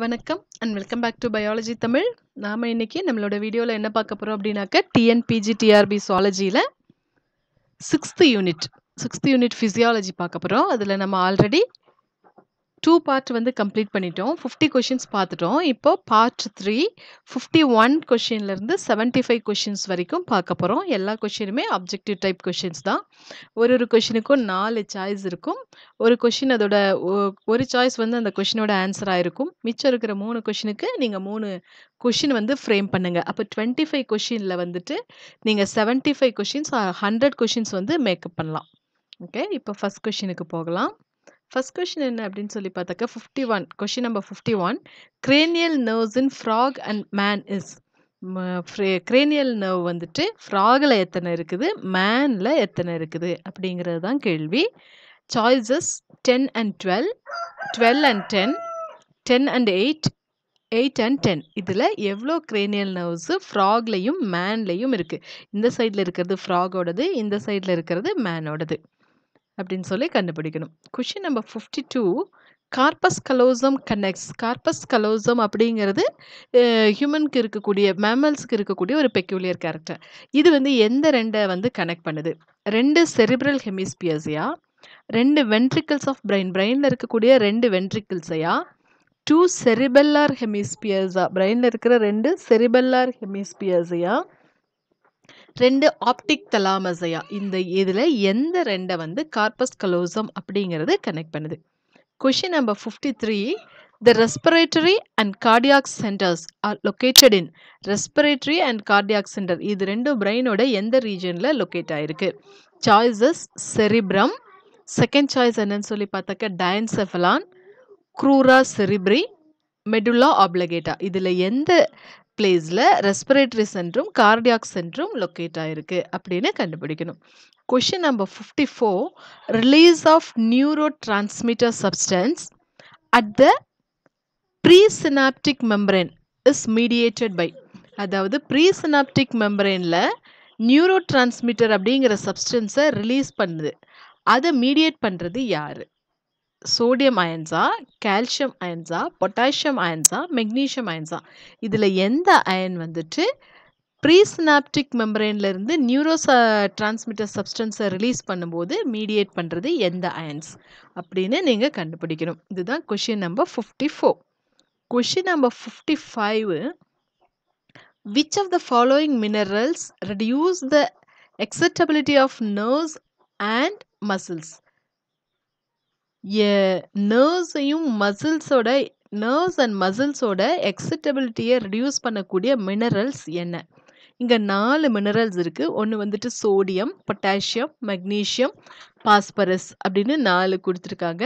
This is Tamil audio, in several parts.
வணக்கம் and welcome back to biology Tamil நாம இன்னைக்கு நம்மளோட வீடியோவில் என்ன பார்க்க போகிறோம் அப்படின்னாக்க டிஎன்பிஜி TRB சுவாலஜியில் sixth unit sixth unit physiology பார்க்க போகிறோம் அதில் நம்ம ஆல்ரெடி டூ பார்ட் வந்து கம்ப்ளீட் பண்ணிட்டோம். ஃபிஃப்டி கொஷின்ஸ் பார்த்துட்டோம். இப்போ பார்ட் த்ரீ ஃபிஃப்டி ஒன் கொஷின்லேருந்து செவன்ட்டி ஃபைவ் கொஷின்ஸ் வரைக்கும் பார்க்க போகிறோம் எல்லா கொஷினுமே அப்ஜெக்டிவ் டைப் கொஷின்ஸ் தான். ஒரு ஒரு கொஷினுக்கும் நாலு சாய்ஸ் இருக்கும். ஒரு கொஷின் அதோட ஒ- ஒரு சாய்ஸ் வந்து அந்த கொஷினோட ஆன்சராக இருக்கும். மிச்சம் இருக்கிற மூணு கொஷினுக்கு நீங்கள் மூணு கொஷின் வந்து ஃப்ரேம் பண்ணுங்கள் அப்போ டுவெண்ட்டி ஃபைவ் கொஷினில் வந்துட்டு நீங்கள் seventy five questions hundred questions வந்து மேக்கப் பண்ணலாம். ஓகே இப்போ ஃபஸ்ட் கொஷினுக்கு போகலாம். ஃபஸ்ட் கொஷின் என்ன அப்படின்னு சொல்லி பார்த்தாக்க fifty one question number fifty one cranial nerves in frog and man is cranial nerve வந்துட்டு ஃப்ராகில் எத்தனை இருக்குது? மேனில் எத்தனை இருக்குது? அப்படிங்கிறது தான் கேள்வி. Choices ten and twelve twelve and ten ten and eight eight and ten இதில் எவ்வளோ கிரேனியல் நர்வ்ஸு ஃப்ராக்லேயும் மேன்லேயும் இருக்குது இந்த சைடில் இருக்கிறது ஃப்ராகோடது இந்த சைடில் இருக்கிறது மேனோடது அப்படின்னு சொல்லி கண்டுபிடிக்கணும். Question number fifty two corpus callosum connects corpus callosum அப்படிங்கிறது ஹியூமனுக்கு இருக்கக்கூடிய மேமல்ஸ்க்கு இருக்கக்கூடிய ஒரு பெக்யூலியர் கேரக்டர் இது வந்து எந்த ரெண்டை வந்து கனெக்ட் பண்ணுது? ரெண்டு செரிப்ரல் ஹெமிஸ்பியர்ஸையா ரெண்டு வென்ட்ரிக்கிள்ஸ் ஆஃப் பிரெயின் பிரெயினில் இருக்கக்கூடிய ரெண்டு வென்ட்ரிக்கிள்ஸையா டூ செரிபெல்லார் ஹெமிஸ்பியர்ஸா பிரெயினில் இருக்கிற ரெண்டு செரிபெல்லார் ஹெமிஸ்பியர்ஸையா ரெண்டு ஆப்டிக் தலாமசையா இந்த இதில் எந்த ரெண்டை வந்து கார்பஸ் கலோசம் அப்படிங்கிறது கனெக்ட் பண்ணுது. Question number fifty three the respiratory and cardiac centres are located in respiratory and cardiac centre இது ரெண்டும் பிரெயினோட எந்த ரீஜனில் லொக்கேட் ஆயிருக்கு? சாய்ஸஸ் செரிப்ரம் செகண்ட் சாய்ஸ் என்னன்னு சொல்லி பார்த்தாக்க டயன்செஃபலான் க்ரூரா செரிப்ரி மெடுலா ஆப்லகேட்டா இதில் எந்த பிளேஸில் ரெஸ்பிரேட்டரி சென்டரும் கார்டியாக் சென்டரும் லொக்கேட் ஆகிருக்கு அப்படின்னு கண்டுபிடிக்கணும். Question number fifty four release of neurotransmitter substance at the presynaptic membrane is mediated by அதாவது ப்ரீசினாப்டிக் மெம்பரேனில் நியூரோ டிரான்ஸ்மிட்டர் அப்படிங்கிற சப்ஸ்டன்ஸை ரிலீஸ் பண்ணுது. அதை மீடியேட் பண்ணுறது யார்? சோடியம் அயன்ஸா கால்சியம் அயன்ஸா பொட்டாசியம் அயன்ஸா மெக்னீஷியம் அயன்ஸா? இதில் எந்த அயன் வந்துட்டு ப்ரீஸ்னாப்டிக் மெம்பரேன்லேருந்து நியூரோ டிரான்ஸ்மிட்டர் சப்ஸ்டன்ஸை ரிலீஸ் பண்ணும்போது மீடியேட் பண்ணுறது எந்த அயன்ஸ்? அப்படின்னு நீங்கள் கண்டுபிடிக்கணும். இதுதான் question number fifty four question number fifty five which of the following minerals reduce the excitability of nerves and muscles muscles நர்வ்ஸையும் மசில்ஸோட நர்வ்ஸ் அண்ட் மசில்ஸோட எக்ஸிட்டபிலிட்டியை ரெடியூஸ் பண்ணக்கூடிய மினரல்ஸ் என்ன? இங்கே நாலு மினரல்ஸ் இருக்குது ஒன்று வந்துட்டு சோடியம் பொட்டாசியம் மெக்னீஷியம் பாஸ்பரஸ் அப்படின்னு நாலு கொடுத்துருக்காங்க.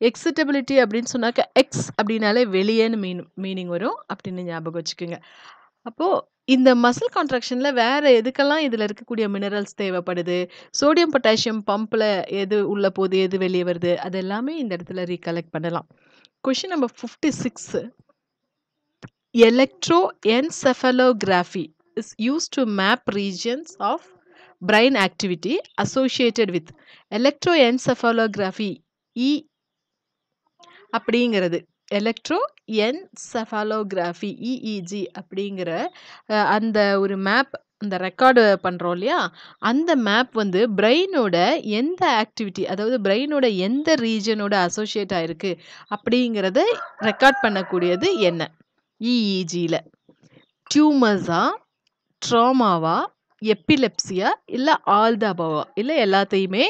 எக்ஸிட்டபிலிட்டி அப்படின்னு சொன்னாக்க எக்ஸ் அப்படின்னாலே வெளியேன்னு மீன் மீனிங் வரும். அப்படின்னு ஞாபகம் வச்சுக்கோங்க. அப்போது இந்த மசில் கான்ட்ராக்ஷனில் வேறு எதுக்கெல்லாம் இதில் இருக்கக்கூடிய மினரல்ஸ் தேவைப்படுது? சோடியம் பொட்டாசியம் பம்பில் எது உள்ள போகுது? எது வெளியே வருது? அது எல்லாமே இந்த இடத்துல ரீகலெக்ட் பண்ணலாம். Question number fifty six electroencephalography is use to map regions of brain activity associated with electroencephalography இ அப்படிங்கிறது. எலக்ட்ரோ என்செஃபாலோகிராஃபி இஇஜி அப்படிங்கிற அந்த ஒரு மேப் அந்த ரெக்கார்டு பண்ணுறோம் இல்லையா? அந்த மேப் வந்து பிரெயினோட எந்த ஆக்டிவிட்டி அதாவது பிரெயினோட எந்த ரீஜனோட அசோசியேட் ஆகிருக்கு அப்படிங்கிறத ரெக்கார்ட் பண்ணக்கூடியது என்ன? இஇஜியில் டியூமர்ஸா ட்ராமாவா எப்பிலெப்சியா இல்லை ஆல் த அபவா இல்லை எல்லாத்தையுமே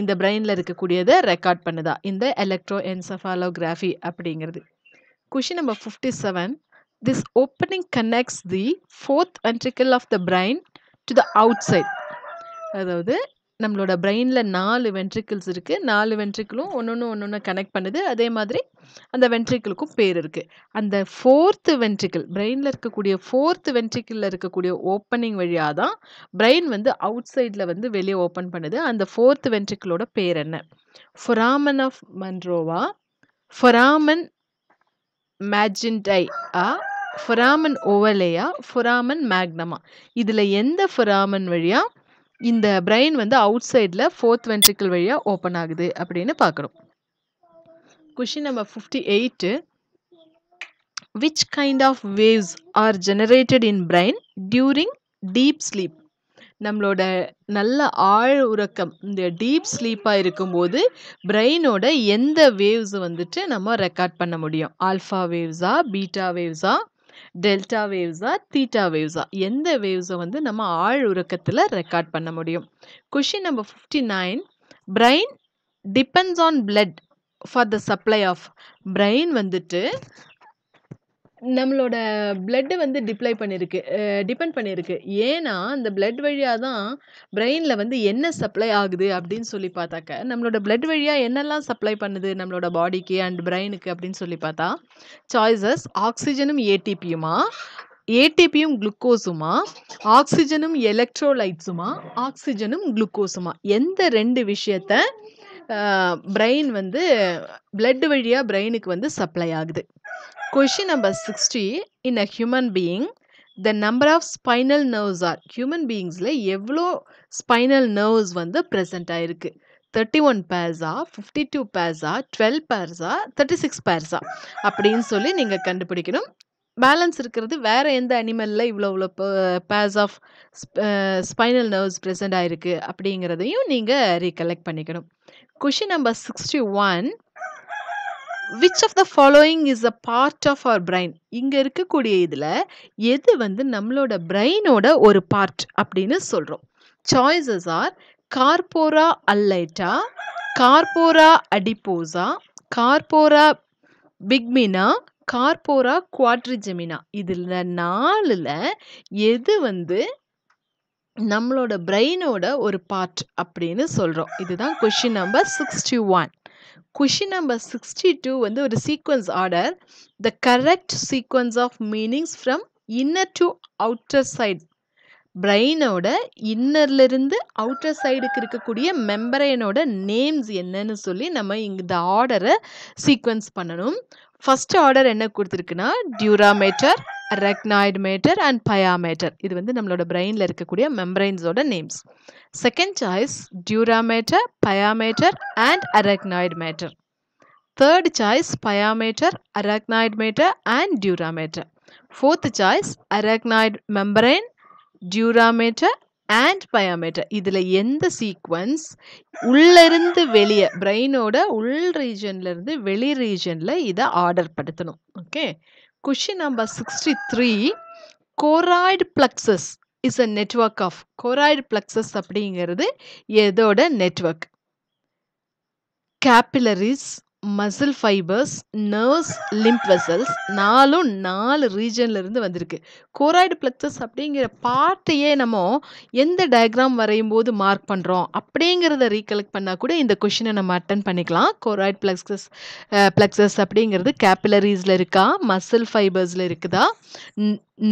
இந்த பிரெயினில் இருக்கக்கூடியதை ரெக்கார்ட் பண்ணுதா? இந்த எலக்ட்ரோ என்செஃபாலோகிராஃபி அப்படிங்கிறது. Question number fifty seven this opening connects the fourth ventricle of the brain to the outside அதாவது நம்மளோட பிரெயினில் நாலு வென்ட்ரிக்கிள்ஸ் இருக்குது நாலு வென்ட்ரிக்கிளும் ஒன்று ஒன்று ஒன்று ஒன்று கனெக்ட் பண்ணுது. அதே மாதிரி அந்த வென்ட்ரிக்கிளுக்கும் பேர் இருக்குது அந்த ஃபோர்த்து வென்ட்ரிக்கிள் பிரெயினில் இருக்கக்கூடிய ஃபோர்த்து வென்ட்ரிக்கிளில் இருக்கக்கூடிய ஓப்பனிங் வழியாக தான் பிரெயின் வந்து அவுட் சைடில் வந்து வெளியே ஓப்பன் பண்ணுது. அந்த ஃபோர்த்து வென்ட்ரிக்கிளோட பேர் என்ன? ஃபொராமன் ஆஃப் மன்ரோவா ஃபொராமன் மேஜின்டை ஆ ஃபொராமன் ஓவலேயா ஃபொராமன் மேக்னமா இதில் எந்த ஃபொராமன் வழியாக இந்த பிரெயின் வந்து அவுட் சைடில் ஃபோர்த் வென்ட்ரிக்கிள் வழியாக ஓப்பன் ஆகுது அப்படின்னு பார்க்குறோம். Question number fifty eight which kind of waves are generated in brain during deep sleep நம்மளோட நல்ல ஆழ் உறக்கம் இந்த டீப் ஸ்லீப்பாக இருக்கும்போது பிரெயினோட எந்த வேவ்ஸ் வந்துட்டு நம்ம ரெக்கார்ட் பண்ண முடியும்? ஆல்ஃபா வேவ்ஸா பீட்டா வேவ்ஸா டெல்டா வேவ்ஸா தீட்டா வேவ்ஸா எந்த வேவ்ஸை வந்து நம்ம ஆழ் உறக்கத்தில் ரெக்கார்ட் பண்ண முடியும்? Question number fifty nine brain depends on blood for the supply of brain வந்துட்டு நம்மளோட பிளட்டு வந்து டிப்ளை பண்ணியிருக்கு டிபெண்ட் பண்ணியிருக்கு ஏன்னா அந்த பிளட் வழியாக தான் பிரெயினில் வந்து என்ன சப்ளை ஆகுது அப்படின்னு சொல்லி பார்த்தாக்க நம்மளோட பிளட் வழியாக என்னெல்லாம் சப்ளை பண்ணுது நம்மளோட பாடிக்கு அண்ட் பிரெயினுக்கு அப்படின்னு சொல்லி பார்த்தா சாய்ஸஸ் ஆக்சிஜனும் ஏடிபியுமா ஏடிபியும் குளுக்கோஸுமா ஆக்சிஜனும் எலக்ட்ரோலைட்ஸுமா ஆக்சிஜனும் குளுக்கோஸுமா எந்த ரெண்டு விஷயத்த பிரெயின் வந்து பிளட் வழியாக பிரெயினுக்கு வந்து சப்ளை ஆகுது. Question number sixty in a human being the number of spinal nerves are human பீயிங்ஸில் எவ்வளோ ஸ்பைனல் நர்வ்ஸ் வந்து ப்ரெசென்ட் ஆகிருக்கு தேர்ட்டி ஒன் பேர்ஸா ஃபிஃப்டி டூ பேர்ஸா டுவெல் பேர்ஸா தேர்ட்டி சிக்ஸ் பேர்ஸா அப்படின்னு சொல்லி நீங்கள் கண்டுபிடிக்கணும். பேலன்ஸ் இருக்கிறது வேறு எந்த அனிமலில் இவ்வளோ இவ்வளோ pairs of spinal nerves present ஆயிருக்கு அப்படிங்கிறதையும் நீங்கள் ரீகலெக்ட் பண்ணிக்கணும். Question number sixty one which of the following is a part of our brain இங்கே இருக்கக்கூடிய இதில் எது வந்து நம்மளோட பிரெயினோட ஒரு பார்ட் அப்படின்னு சொல்கிறோம் choices are corpora அல்லைட்டா corpora adiposa corpora bigemina corpora quadrigemina இதில் நாலில் எது வந்து நம்மளோட பிரெயினோட ஒரு பார்ட் அப்படின்னு சொல்கிறோம் இதுதான் question number sixty one question number sixty two வந்து ஒரு sequence order the correct sequence of meninges from inner to outer side பிரெயினோட இன்னர்லேருந்து அவுட்டர் சைடுக்கு இருக்கக்கூடிய மெம்பரைனோட நேம்ஸ் என்னன்னு சொல்லி நம்ம இந்த ஆர்டரை சீக்வன்ஸ் பண்ணணும். ஃபஸ்ட் ஆர்டர் என்ன கொடுத்துருக்குன்னா dura mater arachnoid mater and pia mater இது வந்து நம்மளோட பிரெயினில் இருக்கக்கூடிய மெம்பரைன்ஸோட names second choice dura mater pia mater and arachnoid mater third choice pia mater arachnoid mater and dura mater fourth choice arachnoid membrane dura mater and pia mater இதில் எந்த சீக்வன்ஸ் உள்ளிருந்து வெளியே பிரெயினோட உள் ரீஜன்லேருந்து வெளி ரீஜனில் இதை order படுத்தணும். Okay question number sixty three choroid plexus is a network of choroid plexus அப்படிங்கிறது எதோட network capillaries muscle fibres nerves lymph vessels நாலும் நாலு ரீஜன்லேருந்து வந்திருக்கு. கோராய்டு பிளக்சஸ் அப்படிங்கிற பார்ட்டையே நம்ம எந்த டயக்ராம் வரையும் போது மார்க் பண்ணுறோம் அப்படிங்கிறத ரீகலெக்ட் பண்ணால் கூட இந்த கொஷினை நம்ம அட்டன் பண்ணிக்கலாம். கோராய்டு பிளக்சஸ் பிளக்சஸ் அப்படிங்கிறது கேபிலரிஸில் இருக்கா? மசில் ஃபைபர்ஸில் இருக்குதா?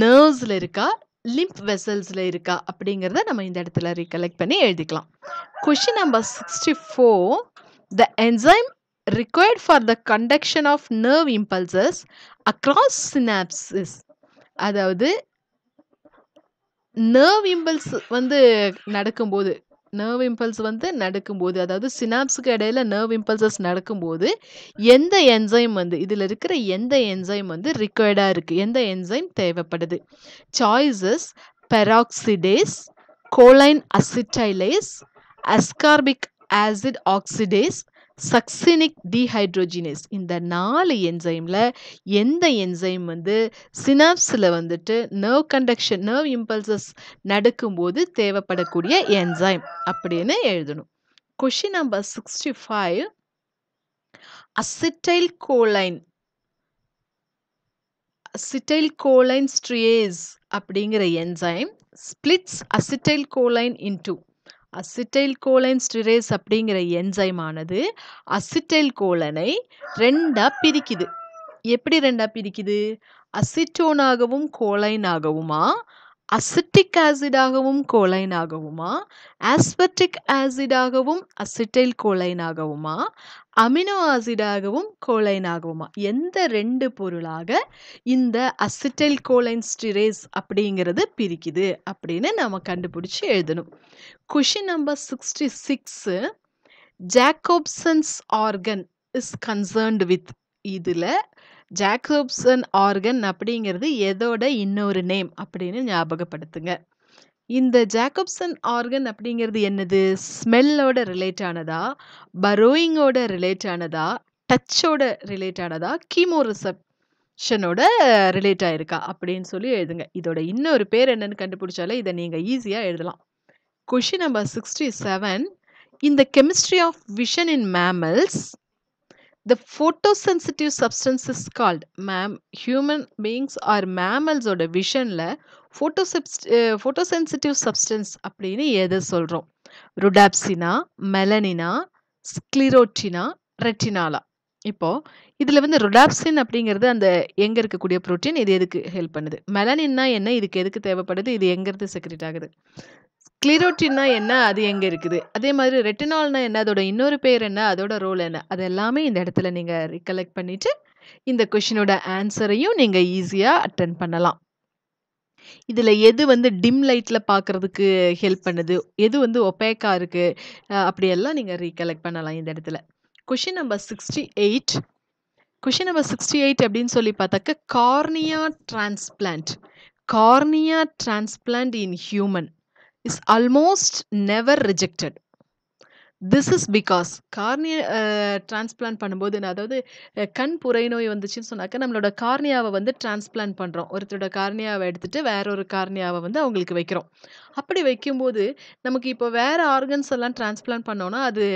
நர்வ்ஸில் இருக்கா? லிம்ப் வெசல்ஸில் இருக்கா? அப்படிங்கிறத நம்ம இந்த இடத்துல ரீகலெக்ட் பண்ணி எழுதிக்கலாம். Question number sixty four the enzyme required for the conduction of nerve impulses across synapses. அதாவது நர்வ் இம்பல்ஸ் வந்து நடக்கும்போது நர்வ் இம்பல்ஸ் வந்து நடக்கும்போது அதாவது சினாப்ஸுக்கு இடையில நர்வ் இம்பல்சஸ் நடக்கும்போது எந்த என்சைம் வந்து இதில் இருக்கிற எந்த என்சைம் வந்து ரிக்வயர்டாக இருக்குது எந்த என்சைம் தேவைப்படுது? Choices peroxidase choline acetylase ascorbic acid oxidase succinic dehydrogenase இந்த நாலு என்சைமில் எந்த என்சைம் வந்து சினாப்ஸில் வந்துட்டு நர்வ் கண்டக்ஷன் நர்வ் இம்பல்சஸ் நடக்கும்போது தேவைப்படக்கூடிய என்சைம் அப்படின்னு எழுதணும். Question number sixty five acetylcholine acetylcholinesterase அப்படிங்கிற enzyme splits acetylcholine into acetylcholinesterase அப்படிங்கிற என்சைம் ஆனது அசிட்டைல் கோலனை ரெண்டா பிரிக்குது. எப்படி ரெண்டா பிரிக்குது? அசிட்டோனாகவும் கோலைனாகவுமா அசிட்டிக் ஆசிடாகவும் கோலைனாகவுமா? ஆஸ்பெட்டிக் ஆசிடாகவும் அசிட்டைல் கோலைனாகவுமா? அமினோ ஆசிடாகவும் கோலைனாகவுமா? எந்த ரெண்டு பொருளாக இந்த அசிட்டைல் கோலைன் ஸ்டிரேஸ் அப்படிங்கிறது பிரிக்குது அப்படின்னு நம்ம கண்டுபிடிச்சி எழுதணும். Question number sixty six Jacobson's organ is concerned with இதில் ஜாக்கப்சன் ஆர்கன் அப்படிங்கிறது எதோட இன்னொரு நேம் அப்படின்னு ஞாபகப்படுத்துங்க. இந்த ஜாக்கப்சன் ஆர்கன் அப்படிங்கிறது என்னது? ஸ்மெல்லோட ரிலேட் ஆனதா? பரோயிங்கோட ரிலேட் ஆனதா? டச்சோட ரிலேட் ஆனதா? கீமோ ரிசப்ஷனோட ரிலேட் ஆயிருக்கா? அப்படின்னு சொல்லி எழுதுங்க. இதோட இன்னொரு பேர் என்னன்னு கண்டுபிடிச்சாலே இதை நீங்கள் ஈஸியாக எழுதலாம். Question number sixty seven in the chemistry of vision in mammals the photosensitive substance is called ma'am human beings are மேமல்ஸோட விஷனில் photo photoseps- photosensitive substance அப்படின்னு எதை சொல்கிறோம் ருடாப்சினா, மெலனினா, ஸ்க்ளிரோட்டினா, ரெட்டினாலா. இப்போது இதில் வந்து ருடாப்சின் அப்படிங்கிறது அந்த எங்கே இருக்கக்கூடிய புரோட்டீன் இது எதுக்கு ஹெல்ப் பண்ணுது? மெலனின்னா என்ன? இதுக்கு எதுக்கு தேவைப்படுது? இது எங்கேருந்து செக்ரெட் ஆகுது? கிளிரோட்டின்னா என்ன? அது எங்கே இருக்குது? அதே மாதிரி ரெட்டினால்னா என்ன? அதோட இன்னொரு பேர் என்ன? அதோட ரோல் என்ன? அது எல்லாமே இந்த இடத்துல நீங்கள் ரிகலெக்ட் பண்ணிவிட்டு இந்த கொஷினோட ஆன்சரையும் நீங்கள் ஈஸியாக அட்டன் பண்ணலாம். இதில் எது வந்து டிம் லைட்டில் பார்க்கறதுக்கு ஹெல்ப் பண்ணுது? எது வந்து ஒபேக்கா இருக்குது அப்படியெல்லாம் நீங்கள் ரீகலெக்ட் பண்ணலாம் இந்த இடத்துல. Question number sixty eight question number 68 அப்படின்னு சொல்லி பார்த்தாக்க cornea transplant. Cornea transplant in human is almost never rejected. This is because cornea uh transplant பண்ணும்போது அதாவது கண் புரை நோய் வந்துச்சுன்னு சொன்னாக்க, நம்மளோட கார்னியாவை வந்து டிரான்ஸ்பிளான்ட் பண்ணுறோம் ஒருத்தரோட கார்னியாவை எடுத்துட்டு வேற ஒரு கார்னியாவை வந்து அவங்களுக்கு வைக்கிறோம். அப்படி வைக்கும்போது, நமக்கு இப்போ வேற ஆர்கன்ஸ் எல்லாம் டிரான்ஸ்பிளான்ட் பண்ணோன்னா அது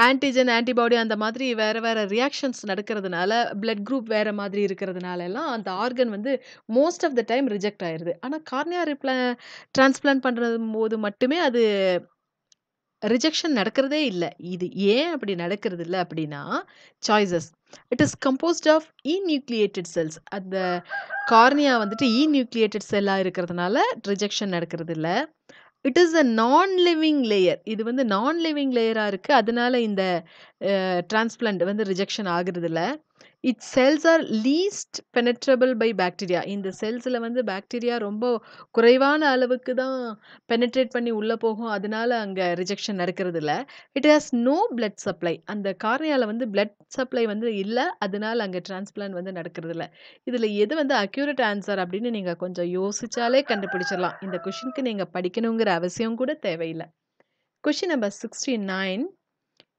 ஆன்டிஜன், ஆன்டிபாடி அந்த மாதிரி வேற வேற ரியாக்ஷன்ஸ் நடக்கிறதுனால, பிளட் குரூப் வேற மாதிரி இருக்கிறதுனால எல்லாம் அந்த ஆர்கன் வந்து most of the time reject ஆயிருது. ஆனா கார்னியா ரிப்ள டிரான்ஸ்பிளான்ட் போது மட்டுமே அது ரிஜெக்ஷன் நடக்கிறதே இல்ல. இது ஏன் அப்படி நடக்கிறது இல்ல அப்படின்னா, choices. It is composed of enucleated cells. அந்த கார்னியா வந்துட்டு இநியூக்ளியேட்டட் செல்லா இருக்கிறதுனால rejection நடக்கிறதில்ல it is a non living layer. இது வந்து நான் லிவிங் லேயராக இருக்குது அதனால இந்த அ டிரான்ஸ்பிளான்ட் வந்து rejection ஆகுறதில்ல it its cells are least penetrable by bacteria. இந்த செல்ஸில் வந்து பாக்டீரியா ரொம்ப குறைவான அளவுக்கு தான் பெனட்ரேட் பண்ணி உள்ளே போகும். அதனால அங்கே ரிஜெக்ஷன் நடக்கிறது இல்லை it has no blood supply. அந்த கார்னியாவில் வந்து பிளட் சப்ளை வந்து இல்லை அதனால அங்கே டிரான்ஸ்பிளான்ட் வந்து நடக்கிறது இல்லை இதில் எது வந்து அக்யூரேட் ஆன்சர் அப்படின்னு நீங்கள் கொஞ்சம் யோசிச்சாலே கண்டுபிடிச்சிடலாம். இந்த கொஷினுக்கு நீங்கள் படிக்கணுங்கிற அவசியம் கூட தேவையில்லை question number 69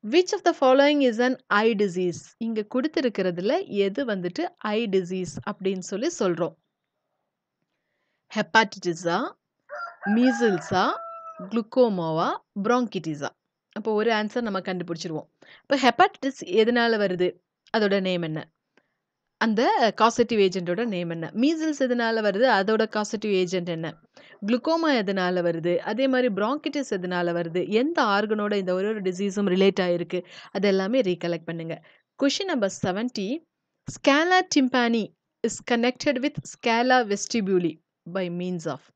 which of the following is an eye disease? இங்கே கொடுத்துருக்கிறதுல எது வந்துட்டு ஐ டிசீஸ் அப்படின்னு சொல்லி சொல்கிறோம் ஹெப்பாட்டிட்டிஸா? மீசில்ஸா? குளுக்கோமோவா ப்ராங்கிட்டிஸா அப்போ ஒரு ஆன்சர் நம்ம கண்டுபிடிச்சிருவோம். இப்போ ஹெப்பாட்டிட்டிஸ் எதனால் வருது? அதோட நேம் என்ன? அந்த காசெட்டிவ் ஏஜென்ட்டோட நேம் என்ன? மீசில்ஸ் எதனால் வருது? அதோட காசட்டிவ் ஏஜென்ட் என்ன? குளுக்கோமா எதனால் வருது? அதே மாதிரி ப்ராங்கிட்டிஸ் எதனால் வருது? எந்த ஆர்கனோட இந்த ஒரு ஒரு டிசீஸும் ரிலேட் ஆகிருக்கு அது எல்லாமே ரீகலெக்ட் பண்ணுங்கள் question number 70 scala tympani is connected with scala vestibuli by means of.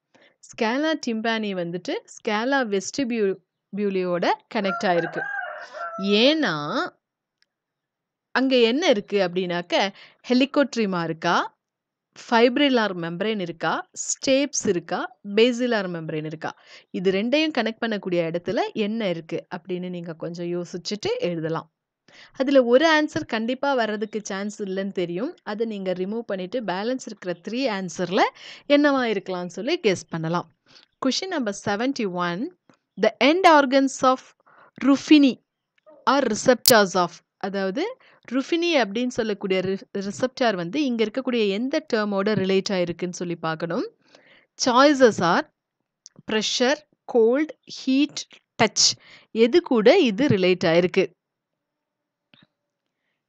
Scala tympani வந்துட்டு ஸ்கேலா வெஸ்டிபியூ பியூலியோட கனெக்ட் ஆகிருக்கு ஏன்னா அங்கே என்ன இருக்குது அப்படின்னாக்க, ஹெலிகோட்ரிமா இருக்கா? ஃபைப்ரிலார் மெம்பரேன் இருக்கா? ஸ்டேப்ஸ் இருக்கா? பேசிலார் மெம்பரேன் இருக்கா? இது ரெண்டையும் கனெக்ட் பண்ணக்கூடிய இடத்துல என்ன இருக்குது அப்படின்னு நீங்கள் கொஞ்சம் யோசிச்சுட்டு எழுதலாம். அதில் ஒரு ஆன்சர் கண்டிப்பாக வர்றதுக்கு சான்ஸ் இல்லைன்னு தெரியும். அதை நீங்கள் ரிமூவ் பண்ணிவிட்டு பேலன்ஸ் இருக்கிற த்ரீ ஆன்சரில் என்னவா இருக்கலாம்னு சொல்லி கெஸ் பண்ணலாம். Question number 71 the end organs of Ruffini are receptors of அதாவது ருஃபினி அப்படின்னு சொல்லக்கூடிய ரி ரிசெப்டார் வந்து இங்கே இருக்கக்கூடிய எந்த டேர்மோட ரிலேட் ஆயிருக்குன்னு சொல்லி பார்க்கணும். Choices are pressure cold, heat, touch எது கூட இது ரிலேட் ஆயிருக்கு?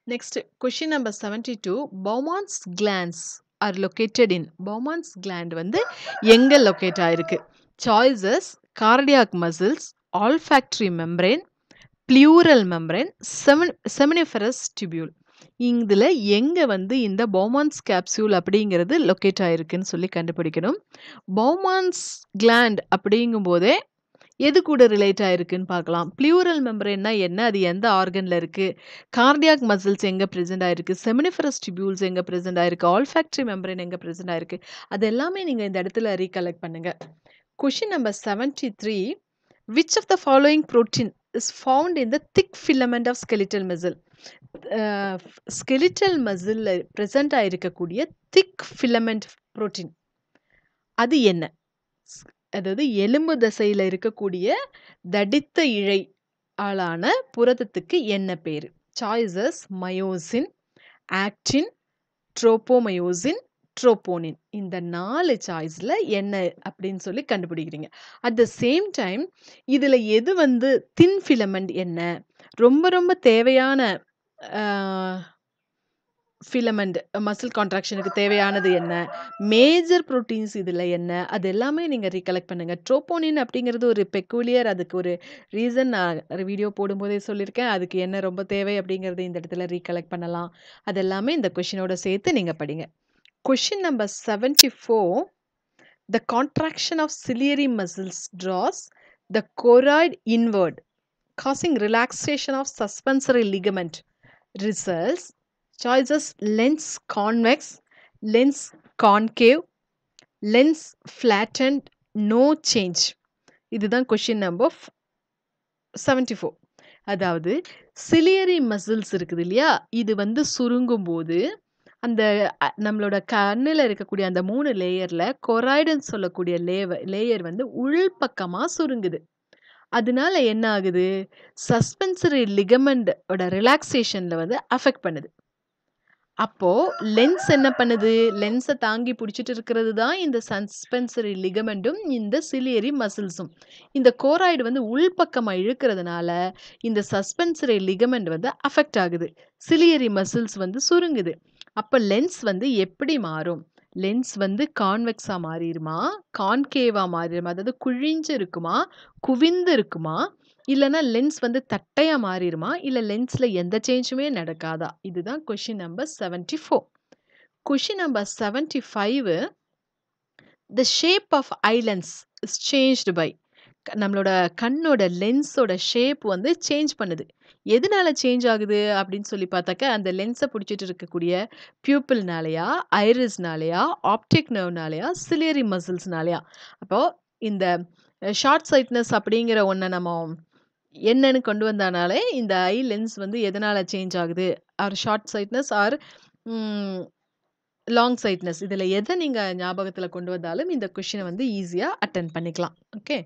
Next question number 72 Bowman's glands are located in Bowman's gland வந்து எங்கே லொக்கேட் ஆயிருக்கு? Choices cardiac muscles, olfactory membrane pleural membrane, semen seminiferous tubule. இதில் எங்கே வந்து இந்த பௌமான்ஸ் கேப்சியூல் அப்படிங்கிறது லொக்கேட் ஆகிருக்குன்னு சொல்லி கண்டுபிடிக்கணும். பௌமான்ஸ் கிளாண்ட் அப்படிங்கும்போதே எது கூட ரிலேட் ஆகிருக்குன்னு பார்க்கலாம். ப்ளூரல் மெம்பரேன்னா என்ன? அது எந்த ஆர்கன்ல இருக்குது கார்டியாக் மசில்ஸ் எங்கே ப்ரெசென்ட் ஆகிருக்கு செமினிஃபரஸ் டிபியூல்ஸ் எங்கே ப்ரெசென்ட் ஆயிருக்கு? ஆல்ஃபேக்ட்ரி மெம்பரேன் எங்கே ப்ரெசென்ட் ஆகிருக்கு அது எல்லாமே நீங்கள் இந்த இடத்துல ரீகலெக்ட் பண்ணுங்கள் question number 73 which of the following protein is found in the thick filament of skeletal muscle? Skeletal மசிலில் present ஆகிருக்கக்கூடிய திக் ஃபிலமெண்ட் ப்ரோட்டீன் அது என்ன? ஸ்- அதாவது எலும்பு தசையில் இருக்கக்கூடிய தடித்த இழை ஆளான புரதத்துக்கு என்ன பேர்? Choices myosin actin tropomyosin troponin இந்த நாலு சாய்ஸில் என்ன அப்படின்னு சொல்லி கண்டுபிடிக்கிறீங்க. அட் த சேம் டைம் இதில் எது வந்து தின் ஃபிலமெண்ட் என்ன? ரொம்ப ரொம்ப தேவையான ஃபிலமெண்ட் மசில் கான்ட்ராக்ஷனுக்கு தேவையானது என்ன? மேஜர் ப்ரோட்டீன்ஸ் இதில் என்ன? அது எல்லாமே நீங்கள் ரீகலெக்ட் பண்ணுங்கள் ட்ரோபோனின் அப்படிங்கிறது ஒரு பெக்குலியர் அதுக்கு ஒரு ரீசன் நான் வீடியோ போடும்போதே சொல்லியிருக்கேன். அதுக்கு என்ன ரொம்ப தேவை அப்படிங்கிறது இந்த இடத்துல ரீகலெக்ட் பண்ணலாம். அது எல்லாமே இந்த கொஷினோட சேர்த்து நீங்கள் படிங்க. Question number 74. The contraction of ciliary muscles draws the choroid inward causing relaxation of suspensory ligament results choices lens convex lens concave lens flattened no change இதுதான் கொஷின் நம்பர் செவன்டி ஃபோர் அதாவது சிலியரி மசில்ஸ் இருக்குது இல்லையா இது வந்து சுருங்கும் போது அந்த அ, நம்மளோட கண்ணில் இருக்கக்கூடிய அந்த மூணு லேயரில் கொராய்டுன்னு சொல்லக்கூடிய லேவ லேயர் வந்து உள்பக்கமாக சுருங்குது. அதனால என்ன ஆகுது? சஸ்பென்சரி லிகமெண்டோட ரிலாக்ஸேஷனில் வந்து அஃபெக்ட் பண்ணுது. அப்போ லென்ஸ் என்ன பண்ணுது? லென்ஸை தாங்கி பிடிச்சிட்டு இருக்கிறது தான் இந்த சஸ்பென்சரி லிகமெண்டும் இந்த சிலியரி மசில்ஸும். இந்த கோராய்டு வந்து உள்பக்கமாக இழுக்கிறதுனால இந்த சஸ்பென்சரி லிகமெண்ட் வந்து அஃபெக்ட் ஆகுது. சிலியரி மசில்ஸ் வந்து சுருங்குது. அப்போ லென்ஸ் வந்து எப்படி மாறும்? லென்ஸ் வந்து கான்வெக்ஸாக மாறிடுமா? கான்கேவாக மாறிடுமா? அதாவது குழிஞ்சு இருக்குமா குவிந்து இருக்குமா இல்லைன்னா லென்ஸ் வந்து தட்டையாக மாறிடுமா? இல்லை லென்ஸில் எந்த சேஞ்சுமே நடக்காதா? இதுதான் question number seventy four question number seventy five the shape of eye lens is changed by நம்மளோட கண்ணோட லென்ஸோட ஷேப் வந்து சேஞ்ச் பண்ணுது. எதனால சேஞ்ச் ஆகுது அப்படின்னு சொல்லி பார்த்தாக்க அந்த லென்ஸை பிடிச்சிட்டு இருக்கக்கூடிய பியூப்பிள்னாலையா ஐரிஸ்னாலையா ஆப்டிக் நர்வ்னாலையா சிலியரி மசில்ஸ்னாலையா அப்போது இந்த ஷார்ட் சைட்னஸ் அப்படிங்கிற ஒன்றை நம்ம என்னன்னு கொண்டு வந்தனாலே இந்த ஐ லென்ஸ் வந்து எதனால் சேஞ்ச் ஆகுது? Or short sightedness or long sightedness இதில் எதை நீங்கள் ஞாபகத்தில் கொண்டு வந்தாலும் இந்த கொஷினை வந்து ஈஸியாக அட்டன் பண்ணிக்கலாம். ஓகே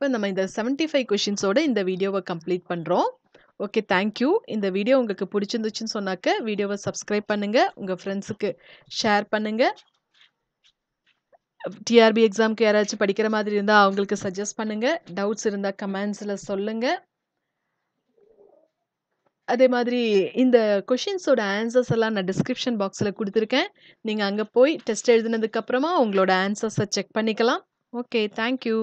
இப்போ நம்ம இந்த செவன்ட்டி ஃபைவ் கொஷின்ஸோட இந்த வீடியோவை கம்ப்ளீட் பண்ணுறோம் ஓகே தேங்க்யூ இந்த வீடியோ உங்களுக்கு பிடிச்சிருந்துச்சுன்னு சொன்னாக்க வீடியோவை சப்ஸ்கிரைப் பண்ணுங்கள் உங்கள் ஃப்ரெண்ட்ஸுக்கு ஷேர் பண்ணுங்கள் டிஆர்பி எக்ஸாம்க்கு யாராச்சும் படிக்கிற மாதிரி இருந்தால் அவங்களுக்கு சஜஸ்ட் பண்ணுங்கள் டவுட்ஸ் இருந்தால் கமெண்ட்ஸில் சொல்லுங்கள் அதே மாதிரி இந்த கொஷின்ஸோட ஆன்சர்ஸ் எல்லாம் நான் டிஸ்கிரிப்ஷன் பாக்ஸில் கொடுத்துருக்கேன். நீங்கள் அங்கே போய் டெஸ்ட் எழுதினதுக்கப்புறமா உங்களோட ஆன்சர்ஸை செக் பண்ணிக்கலாம். Okay thank you